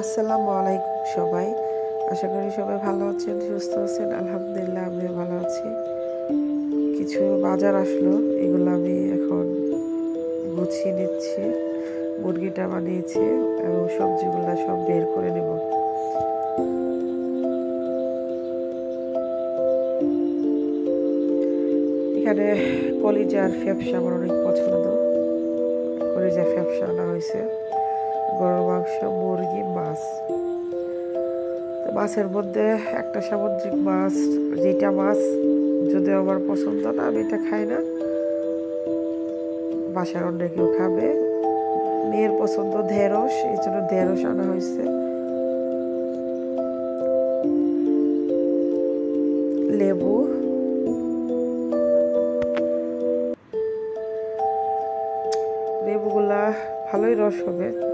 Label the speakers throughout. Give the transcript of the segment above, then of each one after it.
Speaker 1: আসসালামু আলাইকুম সবাই। আশা করি সবাই ভালো আছেন, সুস্থ আছেন, আলহামদুলিল্লাহ আমিও ভালো আছি। কিছু বাজার আসলো, এগুলো আমি এখন গুছিয়ে নিচ্ছি। মুরগিটা বানিয়েছি এবং সবজিগুলো সব বের করে নেব। এখানে কলিজার ফ্যাপসা আমার অনেক পছন্দ। কলিজার ফ্যাপসা আনা হয়েছে। গরুর মাংস, মুরগি, মাছ। তো মাছের মধ্যে একটা সামুদ্রিক মাছ, যেটা মাছ যদি আমার পছন্দ না, আমি এটা খাই না। বাসার অন্য কেউ খাবে। মেয়ের পছন্দ ঢেঁড়স, এই জন্য ঢেঁড়স আনা হয়েছে। লেবু। লেবুগুলা ভালোই রস হবে।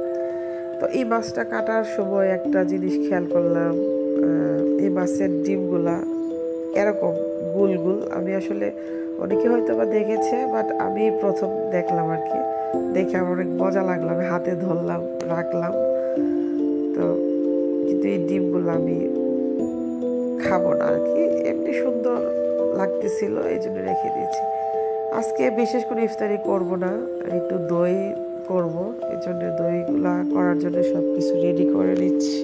Speaker 1: তো এই মাছটা কাটার সময় একটা জিনিস খেয়াল করলাম এই মাছের ডিমগুলা এরকম গুল গুল। আমি আসলে অনেকে হয়তো বা দেখেছে বাট আমি প্রথম দেখলাম আর কি। দেখে আমার অনেক মজা লাগল, আমি হাতে ধরলাম, রাখলাম। তো কিন্তু এই ডিমগুলো আমি খাব না আর কি, এমনি সুন্দর লাগতেছিল, এই জন্য রেখে দিয়েছি। আজকে বিশেষ করে ইফতারি করব না একটু দই করব। এই জন্য দইগুলা করার জন্য সব কিছু রেডি করে নিচ্ছি।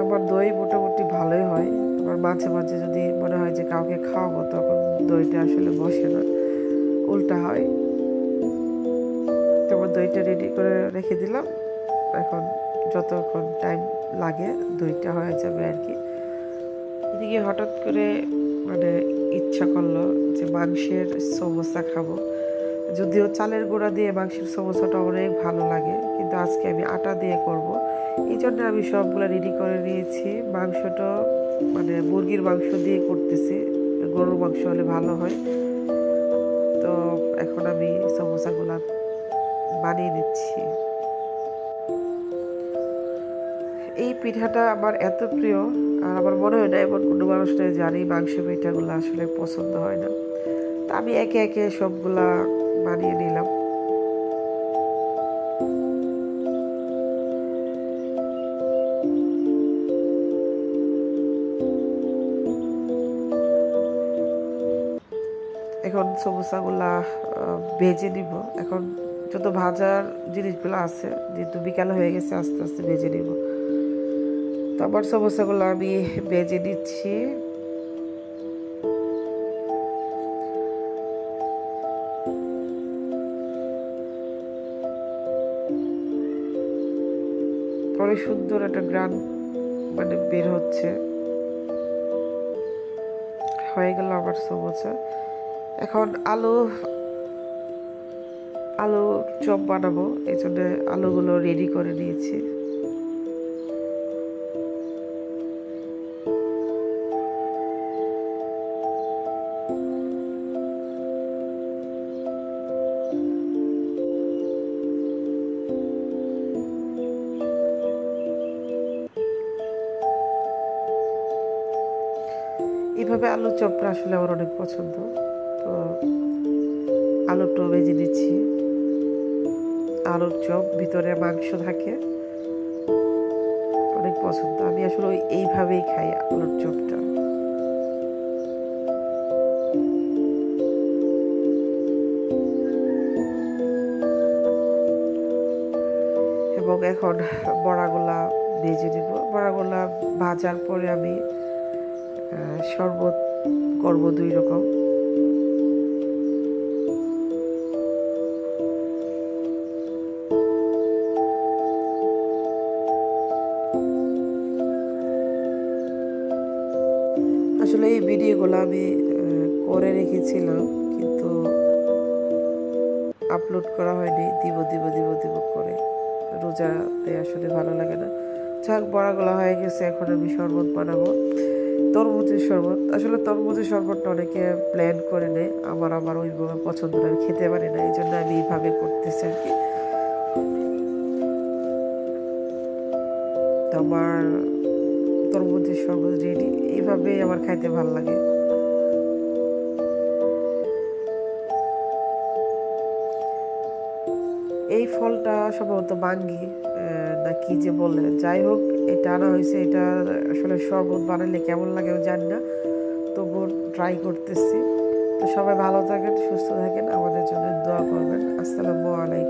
Speaker 1: আমার দই মোটামুটি ভালোই হয়। আমার মাঝে মাঝে যদি মনে হয় যে কাউকে খাওয়াবো, তখন দইটা আসলে বসে না। উল্টা হয়। তারপর দইটা রেডি করে রেখে দিলাম। এখন যতক্ষণ টাইম লাগে, দইটা হয়ে যাবে আর কি। এদিকে হঠাৎ করে মানে ইচ্ছা করল যে মাংসের সমোসা খাব। যদিও চালের গুঁড়া দিয়ে মাংসের সমোসাটা অনেক ভালো লাগে, কিন্তু আজকে আমি আটা দিয়ে করব। এই জন্য আমি সবগুলো রেডি করে নিয়েছি। মাংসটা মানে মুরগির মাংস দিয়ে করতেছি, গরুর মাংস হলে ভালো হয়। তো এখন আমি সমোসাগুলা বানিয়ে নিচ্ছি। এই পিঠাটা আমার এত প্রিয়, আর আমার মনে হয় না এমন কোনো মানুষ নেই জানি মাংস পিঠাগুলো আসলে পছন্দ হয় না। তা আমি একে একে সবগুলা বানিয়ে নিলাম। এখন সমোসাগুলা ভেজে নিব। এখন যত ভাজার জিনিসগুলো আছে, যেহেতু বিকাল হয়ে গেছে, আস্তে আস্তে ভেজে নিব। তো আমার সমোসাগুলো আমি ভেজে নিচ্ছি। অনেক সুন্দর একটা গ্রান মানে বের হচ্ছে। হয়ে গেল আমার সমোসা এখন আলু আলু চপ বানাবো। এই জন্য আলুগুলো রেডি করে নিয়েছি। এভাবে আলু চপটা আসলে আমার অনেক পছন্দ। তো আলুটা ভেজে দিচ্ছি আলুর চপ, ভিতরে মাংস থাকে। অনেক পছন্দ। আমি আসলে ওই এইভাবেই খাই আলুর চপটা। এবং এখন বড়াগুলা ভেজে নিব। বড়াগুলা ভাজার পরে আমি শরবত করব দুই রকম। আসলে এই ভিডিওগুলো আমি করে রেখেছিলাম, কিন্তু আপলোড করা হয়নি। দিব দিব দিব দিব করে। রোজাতে আসলে ভালো লাগে না। যাক, বড়াগুলো হয়ে গেছে, এখন আমি শরবত বানাবো। তরমুজের শরবত। আসলে তরমুজের শরবতটা অনেকে প্ল্যান করে নেয়। আমার আমার ওইভাবে পছন্দ আমি খেতে পারি না এই জন্য আমি এইভাবে করতেছি আর কি। আমার তরমুজের শরবত রেডি এইভাবেই আমার খাইতে ভালো লাগে। এই ফলটা সম্ভবত বাঙ্গি না কি যে বলে, যাই হোক এটা আনা হয়েছে, এটা আসলে শরবত বানালে কেমন লাগে আমি জানি না তবু ট্রাই করতেছি। তো সবাই ভালো থাকেন, সুস্থ থাকেন, আমাদের জন্য দোয়া করবেন। আসসালামু আলাইকুম।